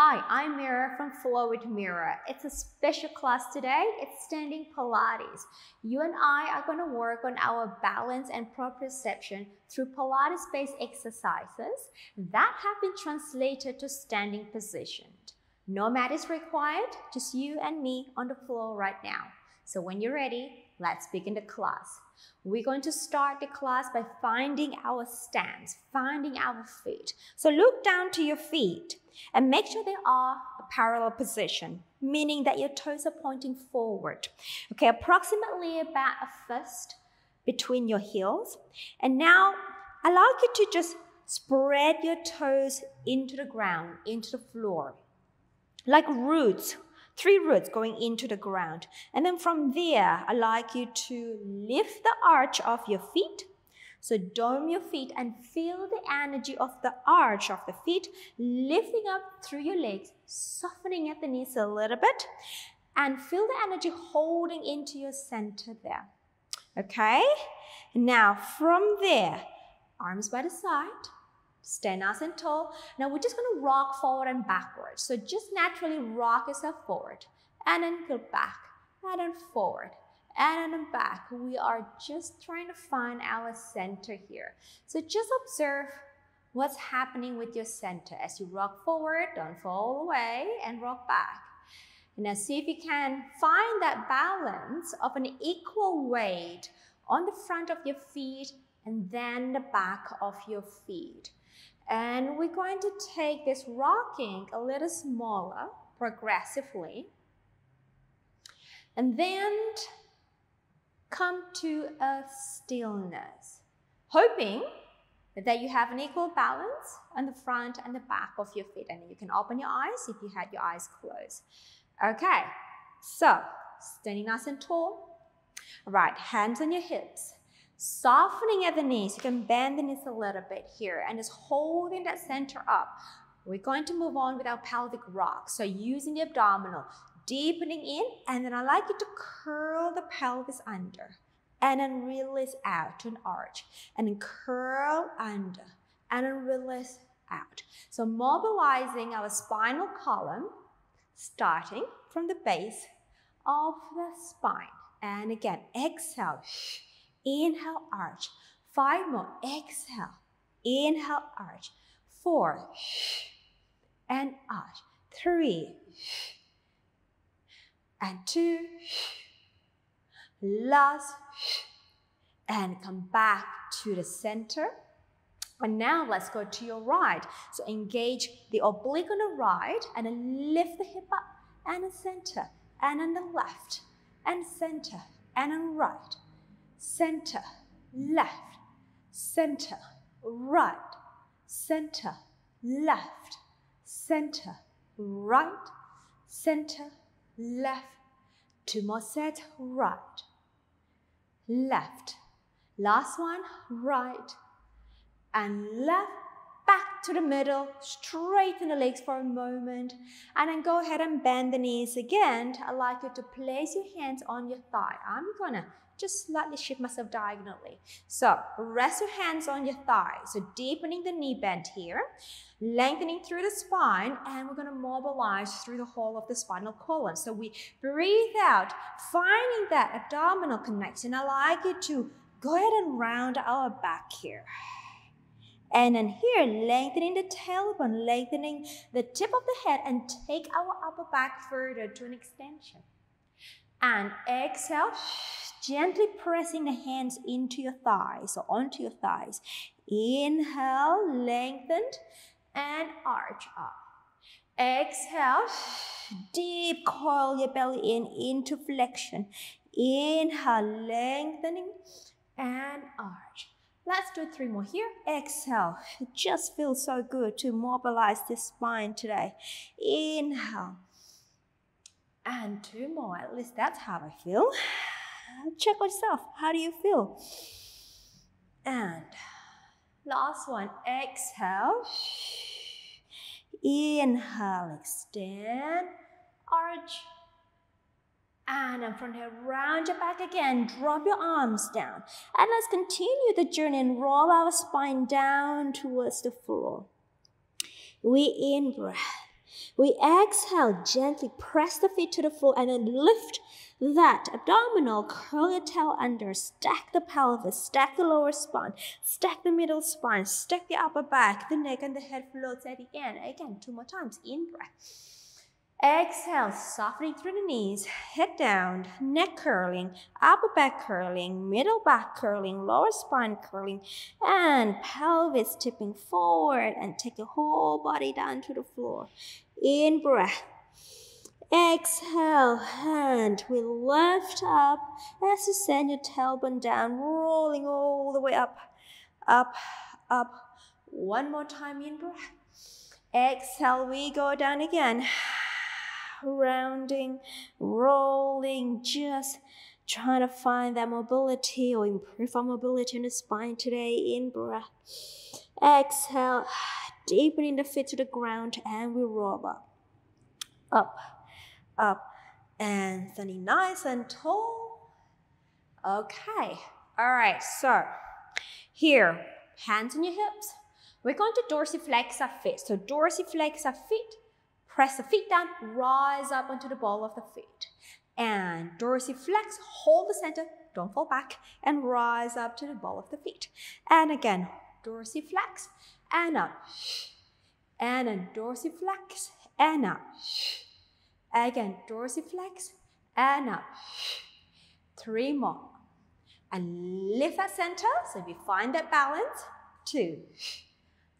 Hi, I'm Mira from Flow with Mira. It's a special class today. It's standing Pilates. You and I are going to work on our balance and proprioception through Pilates-based exercises that have been translated to standing position. No mat is required, just you and me on the floor right now. So when you're ready, let's begin the class. We're going to start the class by finding our stance, finding our feet. So look down to your feet and make sure they are a parallel position, meaning that your toes are pointing forward. Okay, approximately about a fist between your heels. And now allow you to just spread your toes into the ground, into the floor, like roots three roots going into the ground. And then from there, I like you to lift the arch of your feet. So dome your feet and feel the energy of the arch of the feet lifting up through your legs, softening at the knees a little bit, and feel the energy holding into your center there. Okay? Now from there, arms by the side, Stand nice and tall. Now we're just gonna rock forward and backwards. So just naturally rock yourself forward and then go back and then forward and then back. We are just trying to find our center here. So just observe what's happening with your center as you rock forward, don't fall away and rock back. Now see if you can find that balance of an equal weight on the front of your feet and then the back of your feet. And we're going to take this rocking a little smaller progressively. And then come to a stillness, hoping that you have an equal balance on the front and the back of your feet. And you can open your eyes if you had your eyes closed. Okay, so standing nice and tall. Right, hands on your hips. Softening at the knees, you can bend the knees a little bit here and just holding that center up. We're going to move on with our pelvic rock. So using the abdominal, deepening in, and then I like you to curl the pelvis under and then release out to an arch and then curl under and then release out. So mobilizing our spinal column, starting from the base of the spine. And again, exhale. Inhale, arch. Five more. Exhale. Inhale, arch. Four. And arch. Three. And two. Last. And come back to the center. And now let's go to your right. So engage the oblique on the right and then lift the hip up and the center and on the left and center and on the right center, left, center, right, center, left, center, right, center, left. Two more sets, right, left. Last one, right, and left, back to the middle, straighten the legs for a moment, and then go ahead and bend the knees again. I'd like you to place your hands on your thigh. I'm gonna just slightly shift myself diagonally. So rest your hands on your thigh. So deepening the knee bend here, lengthening through the spine, and we're gonna mobilize through the whole of the spinal column. So we breathe out, finding that abdominal connection. I like you to go ahead and round our back here. And then here, lengthening the tailbone, lengthening the tip of the head, and take our upper back further to an extension. And exhale, gently pressing the hands into your thighs or onto your thighs. Inhale, lengthened, and arch up. Exhale, deep coil your belly in into flexion. Inhale, lengthening, and arch. Let's do three more here. Exhale. It just feels so good to mobilize the spine today. Inhale. And two more. At least that's how I feel. Check yourself. How do you feel? And last one. Exhale. Inhale. Extend. Arch and then from here, round your back again, drop your arms down. And let's continue the journey and roll our spine down towards the floor. We in breath We exhale, gently press the feet to the floor and then lift that abdominal, curl your tail under, stack the pelvis, stack the lower spine, stack the middle spine, stack the upper back, the neck and the head floats at the end. Again, two more times, in breath. Exhale, softening through the knees, head down, neck curling, upper back curling, middle back curling, lower spine curling, and pelvis tipping forward and take your whole body down to the floor. In breath. Exhale, and we lift up as you send your tailbone down, rolling all the way up, up, up. One more time in breath. Exhale, we go down again rounding, rolling, just trying to find that mobility or improve our mobility in the spine today. In breath. Exhale, deepening the feet to the ground, and we roll up, up, up, and standing nice and tall. Okay, all right, so here, hands on your hips. We're going to dorsiflex our feet. So dorsiflex our feet Press the feet down, rise up onto the ball of the feet. And dorsiflex, hold the center, don't fall back, and rise up to the ball of the feet. And again, dorsiflex, and up. And then dorsiflex, and up. Again, dorsiflex, and up. Three more. And lift that center, so we find that balance. Two.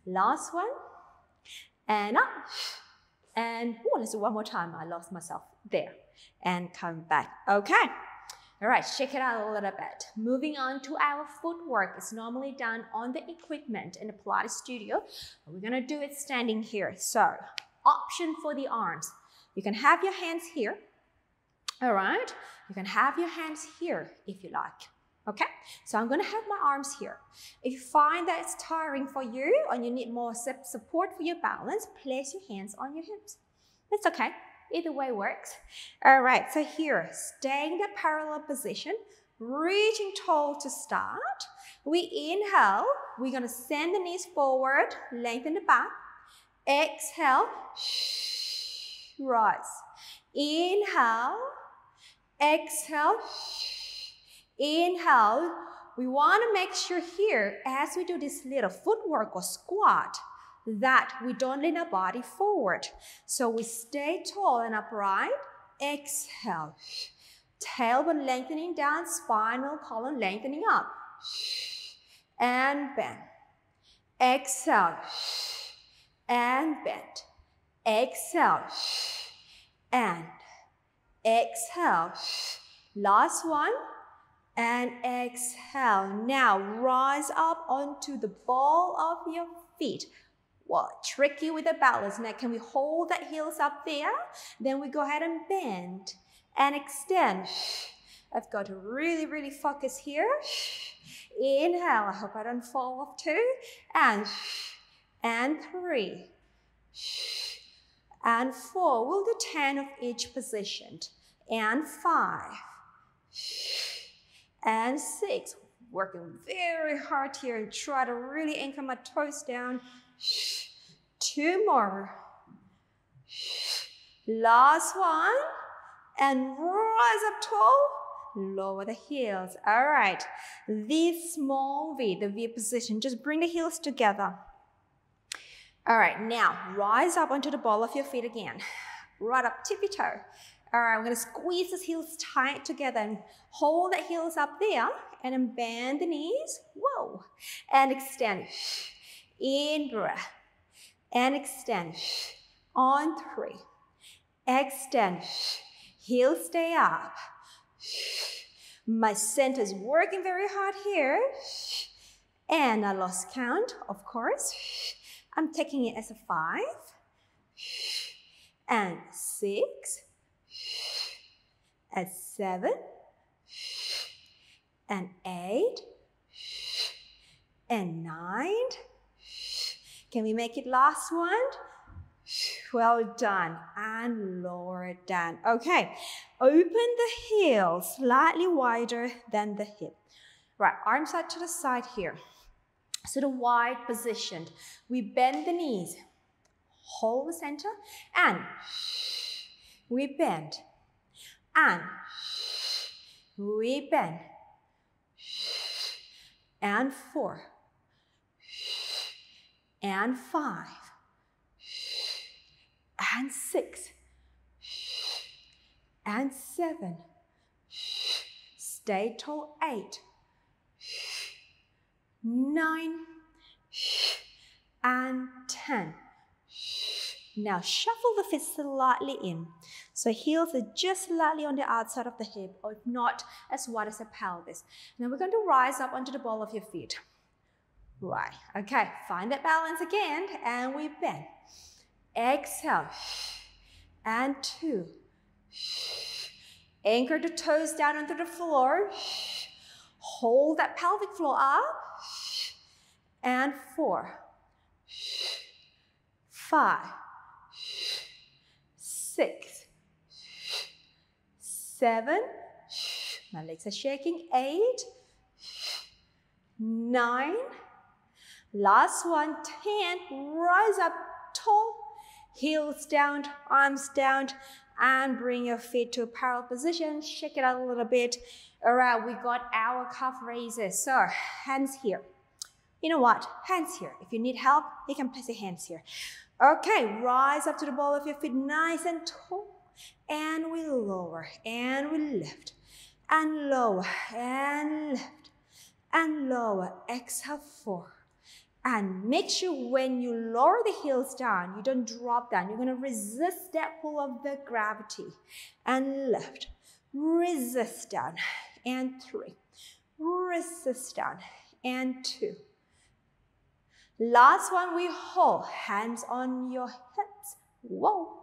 Last one. And up. And oh, let's do one more time. I lost myself there. And come back. Okay. All right, shake it out a little bit. Moving on to our footwork. It's normally done on the equipment in the Pilates studio. We're gonna do it standing here. So, option for the arms. You can have your hands here. All right. You can have your hands here if you like. Okay, so I'm gonna have my arms here. If you find that it's tiring for you and you need more support for your balance, place your hands on your hips. It's okay, either way works. All right, so here, staying in that parallel position, reaching tall to start. We inhale, we're gonna send the knees forward, lengthen the back. Exhale, rise. Inhale, exhale, Inhale, we want to make sure here as we do this little footwork or squat that we don't lean our body forward. So we stay tall and upright. Exhale. Tailbone lengthening down, spinal column lengthening up. And bend. Exhale. And bend. Exhale. And exhale. Last one and exhale. Now rise up onto the ball of your feet. What? Tricky with the balance. Now can we hold that heels up there? Then we go ahead and bend and extend. I've got to really, really focus here. Inhale. I hope I don't fall off too. And and three. And four. We'll do 10 of each position. And five and six. Working very hard here and try to really anchor my toes down. Two more. Last one. And rise up tall. Lower the heels. All right. This small V, the V position, just bring the heels together. All right, now rise up onto the ball of your feet again. Right up tippy toe. All right, I'm gonna squeeze the heels tight together and hold the heels up there and then bend the knees. Whoa. And extend. In breath. And extend. On three. Extend. Heels stay up. My center is working very hard here. And I lost count, of course. I'm taking it as a five and six and seven and eight and nine. Can we make it last one? Well done. And lower it down. Okay. Open the heel slightly wider than the hip. Right, arms out to the side here. So the wide position. We bend the knees. hold the center, and we bend, and we bend, and four, and five, and six, and seven, stay tall, eight, nine, and ten. Now shuffle the feet slightly in. So heels are just slightly on the outside of the hip, or if not, as wide as the pelvis. Now we're going to rise up onto the ball of your feet. Right, okay, find that balance again, and we bend. Exhale, and two. Anchor the toes down onto the floor. Hold that pelvic floor up. And four, five, six, seven, my legs are shaking, eight, nine, last one, ten, rise up tall, heels down, arms down, and bring your feet to a parallel position, shake it out a little bit. All right, we got our calf raises. So hands here. You know what? Hands here. If you need help, you can place your hands here. Okay, rise up to the ball of your feet nice and tall. And we lower and we lift and lower and lift and lower. Exhale, four. And make sure when you lower the heels down, you don't drop down. You're going to resist that pull of the gravity. And lift. Resist down. And three. Resist down. And two. Last one, we hold. Hands on your hips. Whoa.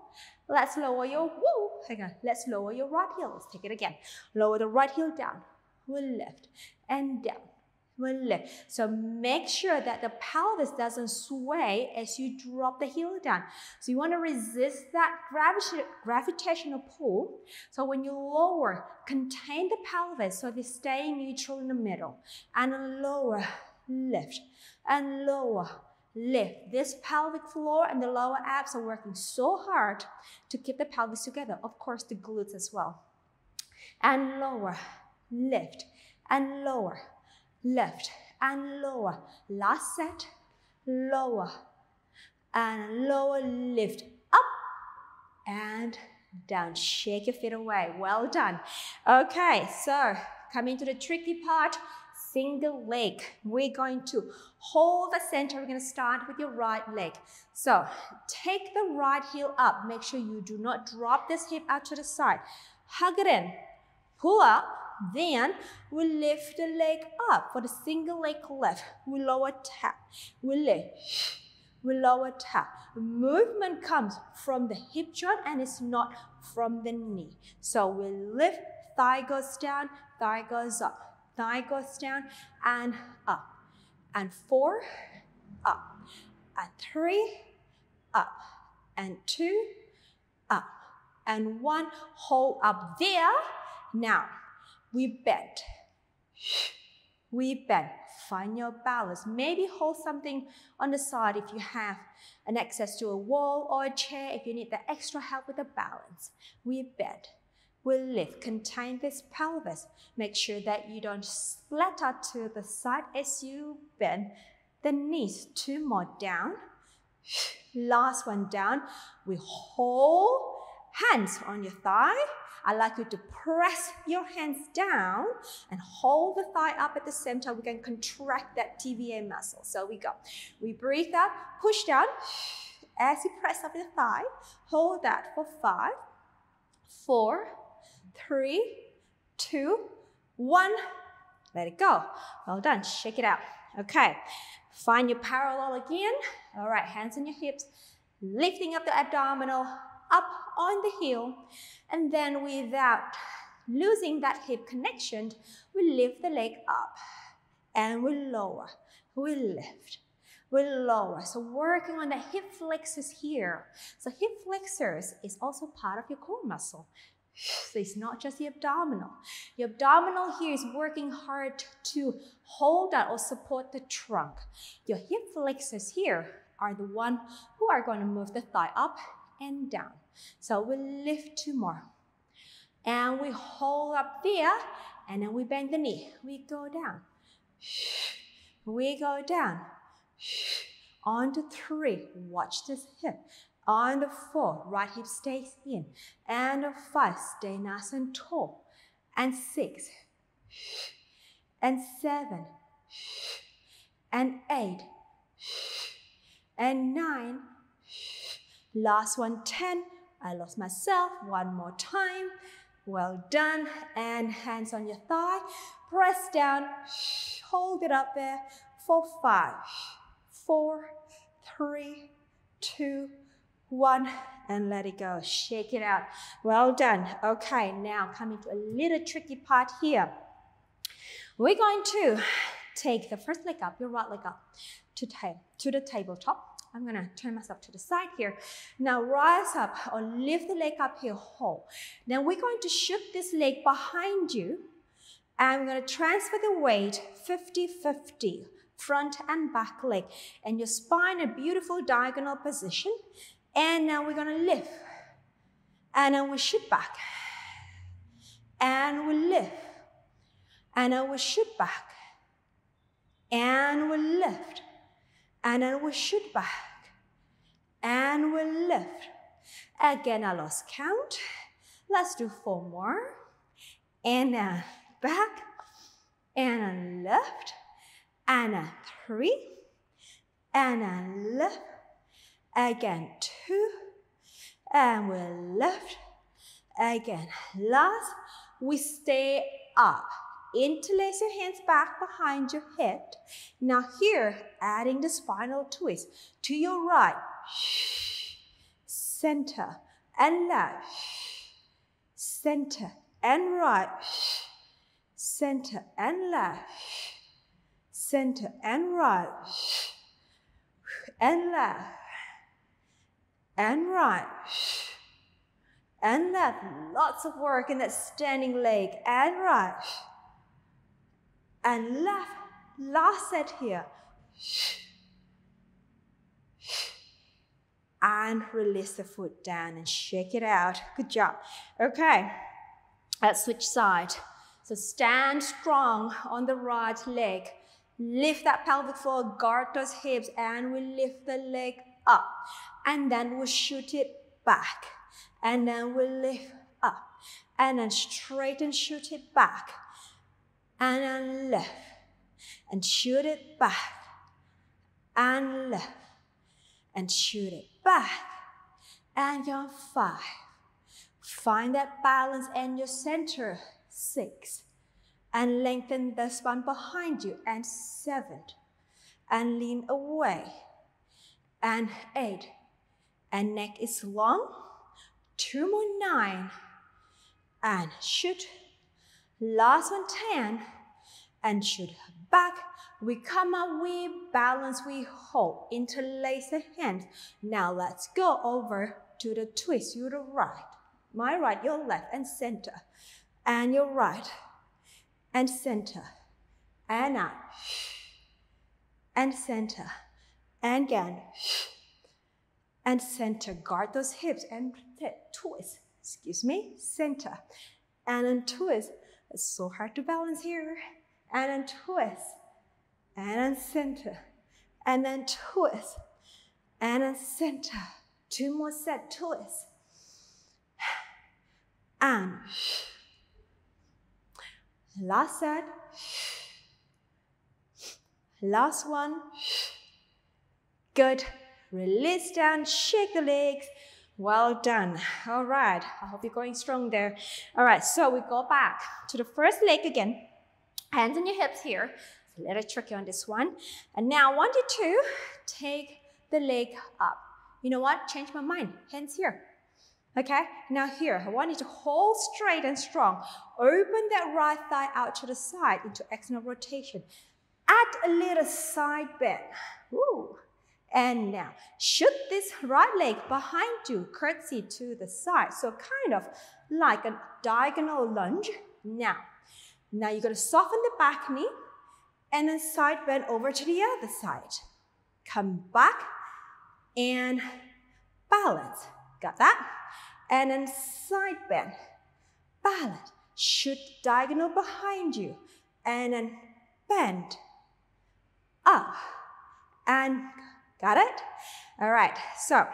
Let's lower your, whoa. Hang on. Let's lower your right heel. Let's take it again. Lower the right heel down. We'll lift. And down will lift. So make sure that the pelvis doesn't sway as you drop the heel down. So you want to resist that gravitational pull. So when you lower, contain the pelvis so they stay neutral in the middle. And lower, lift, and lower, lift. This pelvic floor and the lower abs are working so hard to keep the pelvis together. Of course, the glutes as well. And lower, lift, and lower, lift and lower. Last set, lower and lower, lift up and down. Shake your feet away. Well done. Okay, so coming to the tricky part, single leg. We're going to hold the center. We're going to start with your right leg. So take the right heel up. Make sure you do not drop this hip out to the side. Hug it in. Pull up then we lift the leg up for the single leg lift. We lower tap. We lift. We lower tap. Movement comes from the hip joint and it's not from the knee. So we lift, thigh goes down, thigh goes up, thigh goes down and up. And four, up. And three, up. And two, up. And one, hold up there. Now, we bend. We bend. Find your balance. Maybe hold something on the side if you have an access to a wall or a chair if you need the extra help with the balance. We bend. We lift. Contain this pelvis. Make sure that you don't splatter to the side as you bend the knees. Two more down. Last one down. We hold hands on your thigh I'd like you to press your hands down and hold the thigh up at the same time. We can contract that TVA muscle. So we go. We breathe out, push down. As you press up the thigh, hold that for five, four, three, two, one. Let it go. Well done. Shake it out. Okay. Find your parallel again. All right. Hands on your hips. Lifting up the abdominal up on the heel. And then without losing that hip connection, we lift the leg up and we lower, we lift, we lower. So working on the hip flexors here. So hip flexors is also part of your core muscle. So it's not just the abdominal. The abdominal here is working hard to hold that or support the trunk. Your hip flexors here are the one who are going to move the thigh up and down. So we lift two more. And we hold up there, and then we bend the knee. We go down. We go down. On to three, watch this hip. On the four, right hip stays in. And five, stay nice and tall. And six, and seven, and eight, and nine. Last one, ten. I lost myself. One more time. Well done. And hands on your thigh. Press down. Hold it up there for five, four, three, two, one, and let it go. Shake it out. Well done. Okay, now coming to a little tricky part here. We're going to take the first leg up, your right leg up to, to the tabletop. I'm gonna turn myself to the side here. Now rise up or lift the leg up here whole. Then we're going to shift this leg behind you and we're gonna transfer the weight 50-50, front and back leg. And your spine a beautiful diagonal position. And now we're gonna lift. And then we shoot back. And we lift. And then we shoot back. And we lift and then we shoot back and we lift. Again, I lost count. Let's do four more. And then back and then lift and then three and then lift. Again, two. And we left, Again, last, we stay up. Interlace your hands back behind your head. Now here, adding the spinal twist. To your right, center and left, center and right, center and left, center and right, and left, and right, and left. Lots of work in that standing leg and right and left. Last set here. And release the foot down and shake it out. Good job. Okay, let's switch side. So stand strong on the right leg. Lift that pelvic floor, guard those hips, and we lift the leg up. And then we'll shoot it back. And then we'll lift up. And then straighten, shoot it back and then left and shoot it back and left and shoot it back and you're five. Find that balance in your center, six, and lengthen the spine behind you, and seven, and lean away, and eight, and neck is long, two more nine, and shoot Last one, 10. And shoot back. We come up, we balance, we hold. Interlace the hands. Now let's go over to the twist. You the right. My right, your left, and center. And your right. And center. And out. And center. And again. And center. Guard those hips and twist. Excuse me. Center. And then twist it's so hard to balance here. And then twist. And then center. And then twist. And then center. Two more set twist. And last set. Last one. Good. Release down, shake the legs. Well done. All right. I hope you're going strong there. All right. So we go back to the first leg again. Hands on your hips here. It's a little tricky on this one. And now I want you to take the leg up. You know what? Change my mind. Hands here. Okay? Now here, I want you to hold straight and strong. Open that right thigh out to the side into external rotation. Add a little side bend. Ooh. And now, shoot this right leg behind you, curtsy to the side. So kind of like a diagonal lunge. Now, now you're gonna soften the back knee and then side bend over to the other side. Come back and balance. Got that? And then side bend, balance. Shoot diagonal behind you. And then bend, up, and got it? All right, so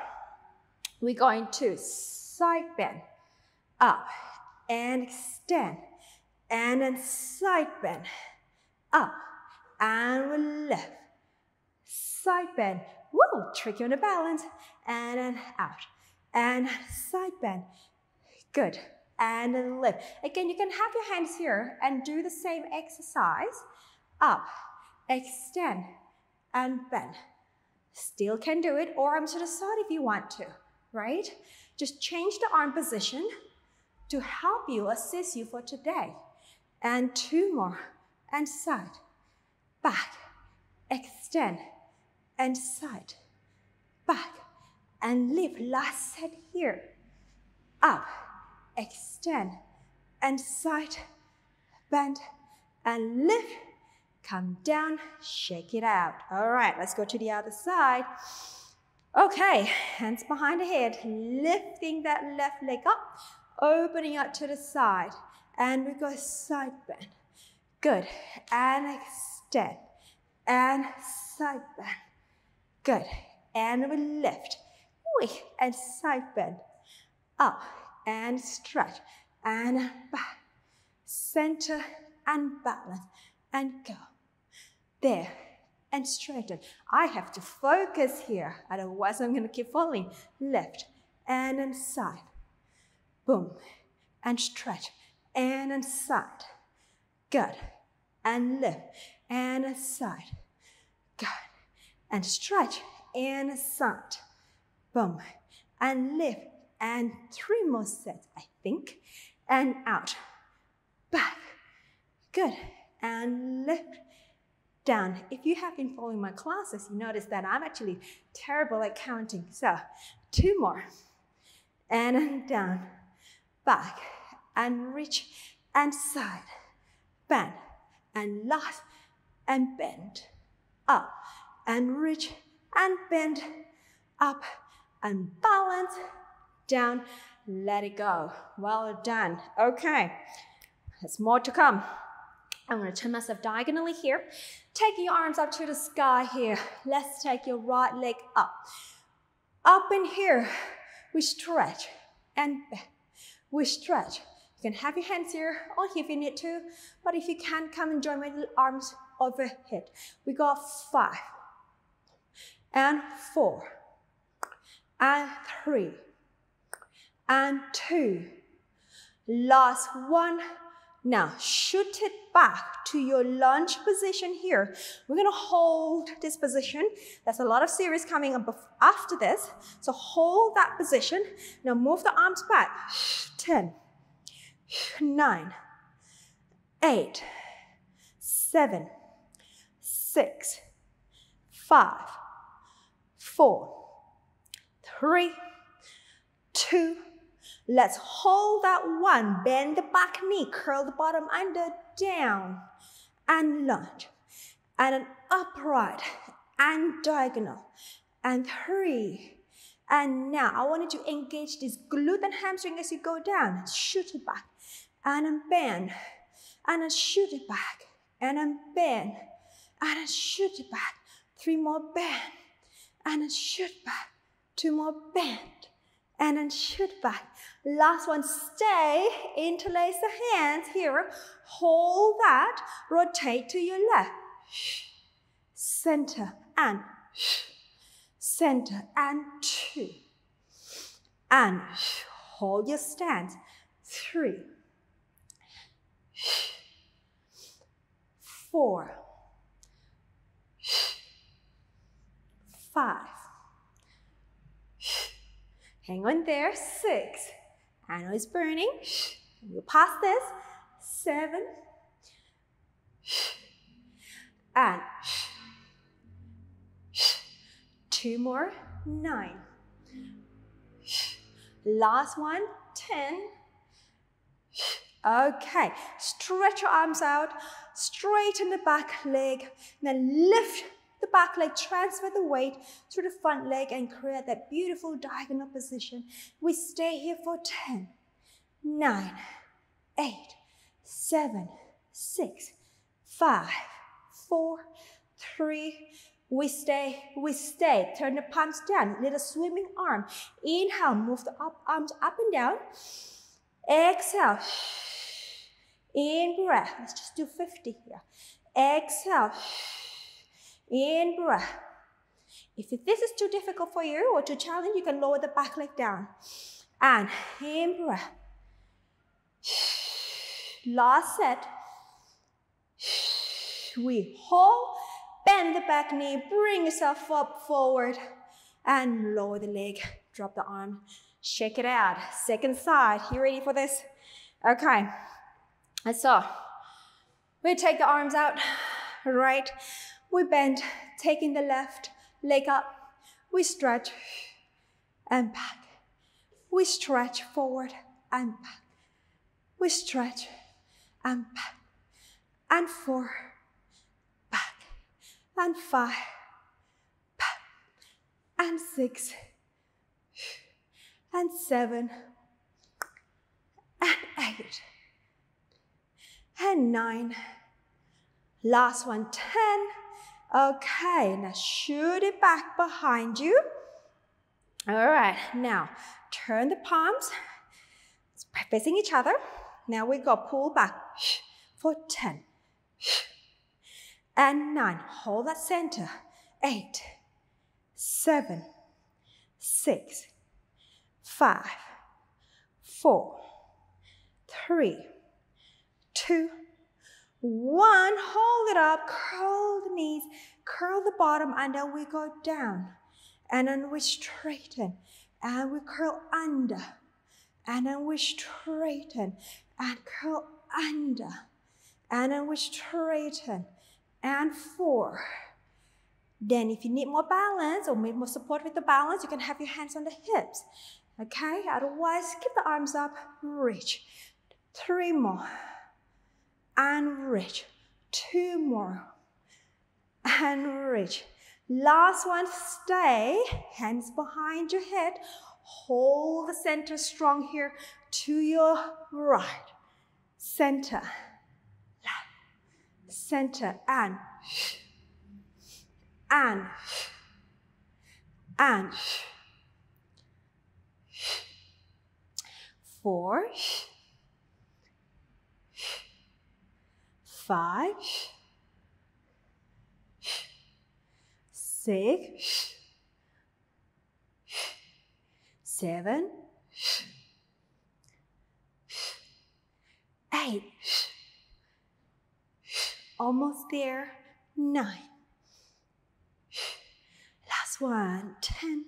we're going to side bend, up, and extend, and then side bend, up, and we lift, side bend, woo, tricky on the balance, and then out, and side bend, good, and then lift. Again, you can have your hands here and do the same exercise, up, extend, and bend. Still can do it, or arm to the side if you want to, right? Just change the arm position to help you, assist you for today. And two more, and side, back, extend, and side, back, and lift. Last set here. Up, extend, and side, bend, and lift come down, shake it out. All right, let's go to the other side. Okay, hands behind the head, lifting that left leg up, opening up to the side. And we go side bend. Good. And extend. And side bend. Good. And we lift. And side bend. Up. And stretch. And back. Center and balance. And go there, and straighten. I have to focus here, otherwise I'm gonna keep falling. Left, and inside. Boom, and stretch, and inside. Good, and lift, and inside. Good, and stretch, and inside. Boom, and lift, and three more sets, I think, and out. Back, good, and lift, down. If you have been following my classes, you notice that I'm actually terrible at counting. So two more. And down, back, and reach, and side, bend, and last, and bend, up, and reach, and bend, up, and balance, down, let it go. Well done. Okay, there's more to come. I'm gonna turn myself diagonally here. Take your arms up to the sky here. Let's take your right leg up. Up in here, we stretch and back. we stretch. You can have your hands here or if you need to, but if you can't, come and join my little arms overhead. We got five and four and three and two. Last one now, shoot it back to your lunge position here. We're gonna hold this position. There's a lot of series coming up after this. So hold that position. Now move the arms back. 10, 9, 8, 7, 6, 5, 4, 3, 2, Let's hold that one. Bend the back knee, curl the bottom under, down, and lunge. And an upright and diagonal. And three. And now I want you to engage this glute and hamstring as you go down. Shoot it back. And then bend. And then shoot it back. And then bend. And then shoot it back. Three more bend. And then shoot back. Two more bend and then shoot back. Last one, stay, interlace the hands here, hold that, rotate to your left. Center and center and two. And hold your stance. Three, four, five, Hang on there. Six. I know it's burning. You pass this. Seven. And two more. Nine. Last one. Ten. Okay, stretch your arms out, straighten the back leg, then lift the back leg, transfer the weight to the front leg and create that beautiful diagonal position. We stay here for 10, 9, 8, 7, 6, 5, 4, 3, we stay, we stay. Turn the palms down. Little swimming arm. Inhale, move the up, arms up and down. Exhale. In breath. Let's just do 50 here. Exhale. In breath. If this is too difficult for you or too challenging, you can lower the back leg down. And in breath. Last set. We hold Bend the back knee, bring yourself up forward and lower the leg. Drop the arm, shake it out. Second side, you ready for this? Okay, so we take the arms out, right? We bend, taking the left leg up. We stretch and back. We stretch forward and back. We stretch and back and forward and five back. and six and seven and eight and nine. Last one, ten. Okay, now shoot it back behind you. All right, now turn the palms facing each other. Now we go pull back for 10 and nine. Hold that center. Eight, seven, six, five, four, three, two, one. Hold it up. Curl the knees. Curl the bottom, and then we go down. And then we straighten. And we curl under. And then we straighten. And curl under. And then we straighten and four. Then if you need more balance or need more support with the balance, you can have your hands on the hips. Okay, otherwise keep the arms up, reach. Three more. And reach. Two more. And reach. Last one, stay. Hands behind your head. Hold the center strong here to your right. Center left, center and and and four five six seven eight Almost there. Nine. Last one. Ten.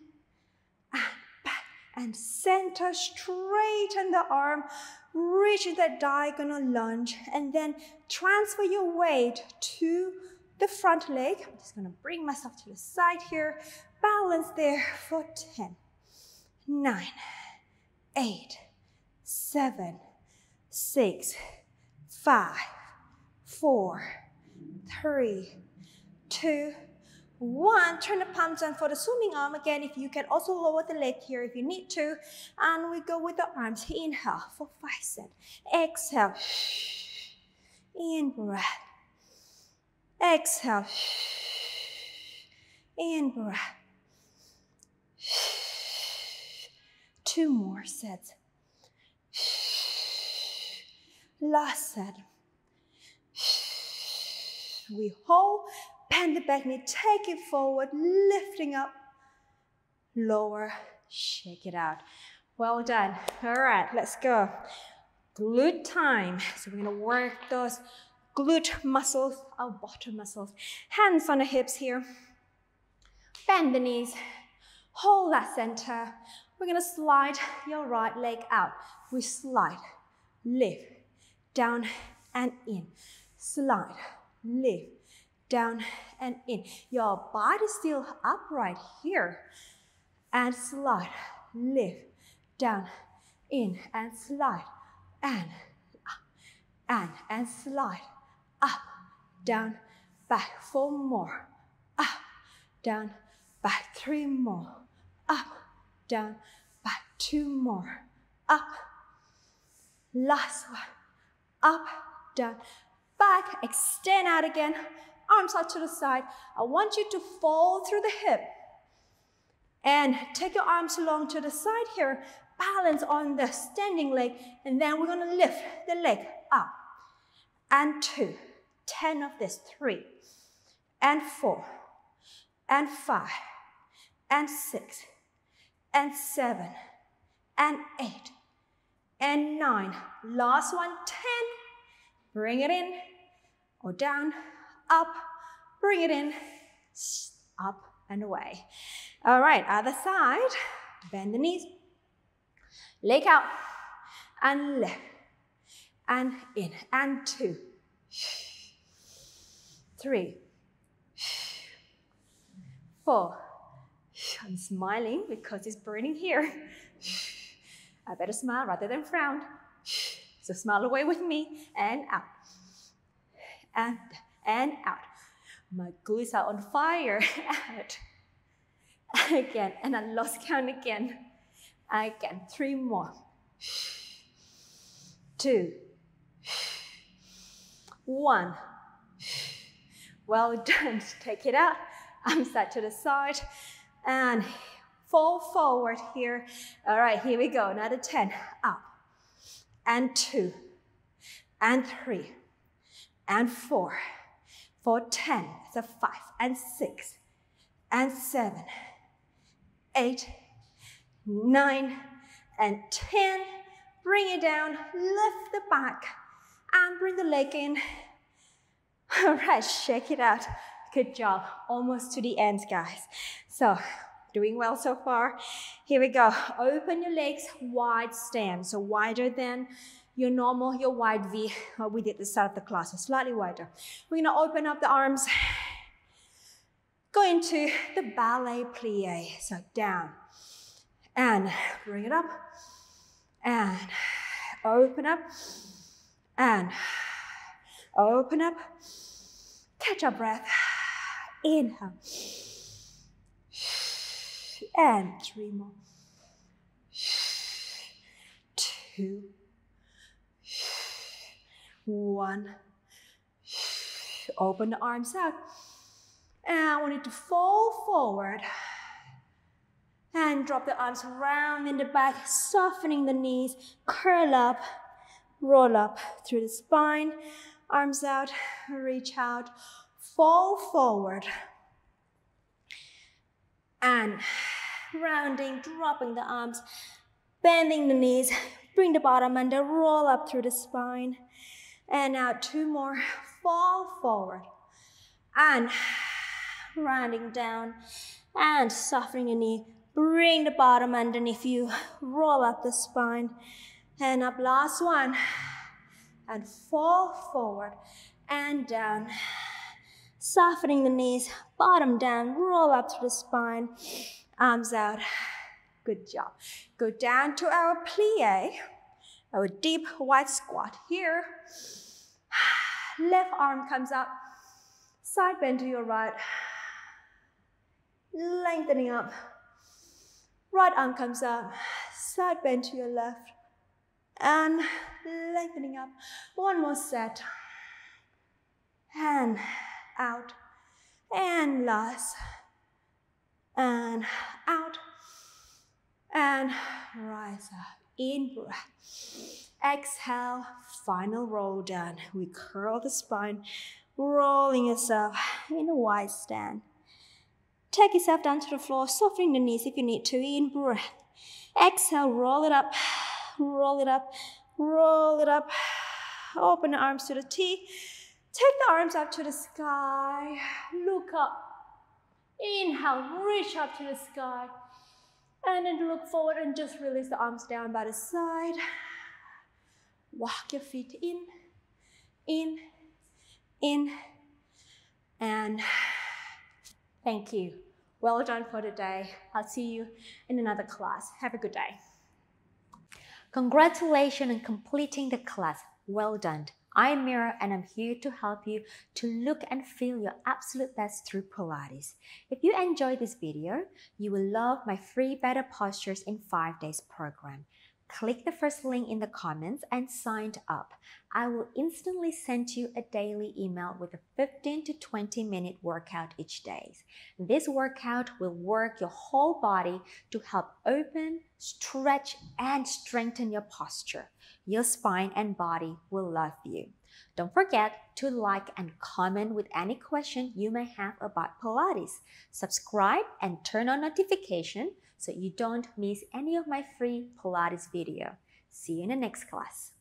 And back. And center. Straighten the arm. Reach that diagonal lunge. And then transfer your weight to the front leg. I'm just to bring myself to the side here. Balance there for 10, 9, 8, 7, 6, 5, 4, three, two, one. Turn the palms down for the swimming arm. Again, if you can also lower the leg here if you need to. And we go with the arms. Inhale for five sets. Exhale. In breath. Exhale. In breath. Two more sets. Last set we hold, bend the back knee, take it forward, lifting up, lower, shake it out. Well done. All right, let's go. Glute time. So we're gonna work those glute muscles, our bottom muscles. Hands on the hips here. Bend the knees. Hold that center. We're gonna slide your right leg out. We slide, lift, down and in. Slide, lift, down and in. Your body still upright here. And slide, lift, down, in, and slide, and and, and slide, up, down, back, four more, up, down, back, three more, up, down, back, two more, up, last one, up, down, back, extend out again, arms out to the side. I want you to fall through the hip and take your arms along to the side here, balance on the standing leg, and then we're gonna lift the leg up. And two, 10 of this, three, and four, and five, and six, and seven, and eight, and nine. Last one, 10. Bring it in, or down, up, bring it in, up and away. All right, other side, bend the knees, leg out, and lift, and in, and two, three, four. I'm smiling because it's burning here. I better smile rather than frown. So smile away with me and out. And, and out. My glutes are on fire. out. Again, and I lost count again. Again, three more. Two. One. Well done. Take it out. I'm set to the side. And fall forward here. All right, here we go. Another 10. Up. And two. And three. And four. For 10. So five. And six. And seven. Eight. Nine. And 10. Bring it down. Lift the back. And bring the leg in. All right, shake it out. Good job. Almost to the end, guys. So, doing well so far. Here we go. Open your legs, wide stand. So wider than your normal, your wide V uh, we did at the start of the class, so slightly wider. We're gonna open up the arms, go into the ballet plie. So down and bring it up and open up and open up. Catch our breath. Inhale. And three more. Two. One. Open the arms out. And I want you to fall forward. And drop the arms round in the back, softening the knees. Curl up. Roll up through the spine. Arms out. Reach out fall forward. And rounding, dropping the arms, bending the knees, bring the bottom under, roll up through the spine. And now two more, fall forward. And rounding down and softening the knee. Bring the bottom underneath you, roll up the spine. And up, last one. And fall forward and down softening the knees, bottom down, roll up to the spine, arms out. Good job. Go down to our plie, our deep wide squat here. Left arm comes up, side bend to your right, lengthening up. Right arm comes up, side bend to your left, and lengthening up. One more set. And out, and last, and out, and rise up. In breath. Exhale, final roll down. We curl the spine, rolling yourself in a wide stand. Take yourself down to the floor, softening the knees if you need to. In breath. Exhale, roll it up, roll it up, roll it up. Open the arms to the T. Take the arms up to the sky. Look up. Inhale, reach up to the sky. And then look forward and just release the arms down by the side. Walk your feet in, in, in, and thank you. Well done for today. I'll see you in another class. Have a good day. Congratulations on completing the class. Well done. I'm Mira and I'm here to help you to look and feel your absolute best through Pilates. If you enjoyed this video, you will love my free Better Postures in 5 Days program click the first link in the comments and signed up. I will instantly send you a daily email with a 15 to 20 minute workout each day. This workout will work your whole body to help open, stretch, and strengthen your posture. Your spine and body will love you. Don't forget to like and comment with any question you may have about Pilates. Subscribe and turn on notification so you don't miss any of my free Pilates video. See you in the next class.